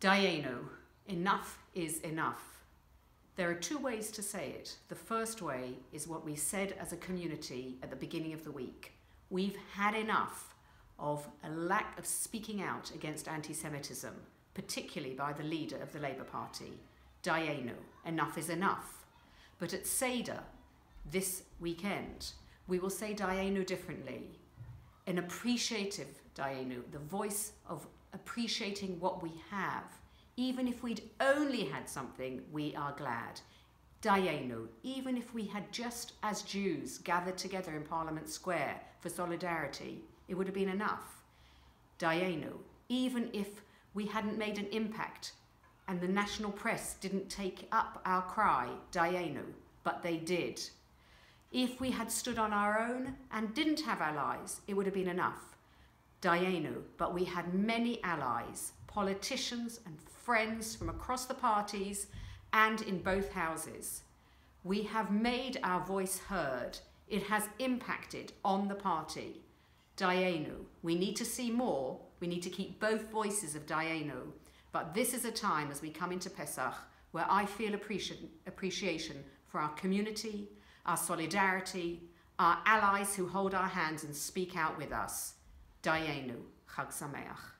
Dayenu, enough is enough. There are two ways to say it. The first way is what we said as a community at the beginning of the week. We've had enough of a lack of speaking out against anti Semitism, particularly by the leader of the Labour Party. Dayenu, enough is enough. But at Seder, this weekend, we will say Dayenu differently. An appreciative Dayenu, the voice of appreciating what we have. Even if we'd only had something, we are glad. Dayenu, even if we had just as Jews gathered together in Parliament Square for solidarity, it would have been enough. Dayenu, even if we hadn't made an impact and the national press didn't take up our cry, Dayenu, but they did. If we had stood on our own and didn't have allies, it would have been enough. Dayenu, but we had many allies, politicians and friends from across the parties and in both houses. We have made our voice heard. It has impacted on the party. Dayenu, we need to see more. We need to keep both voices of Dayenu. But this is a time as we come into Pesach where I feel appreci appreciation for our community, our solidarity, our allies who hold our hands and speak out with us. Dayenu, Chag Sameach.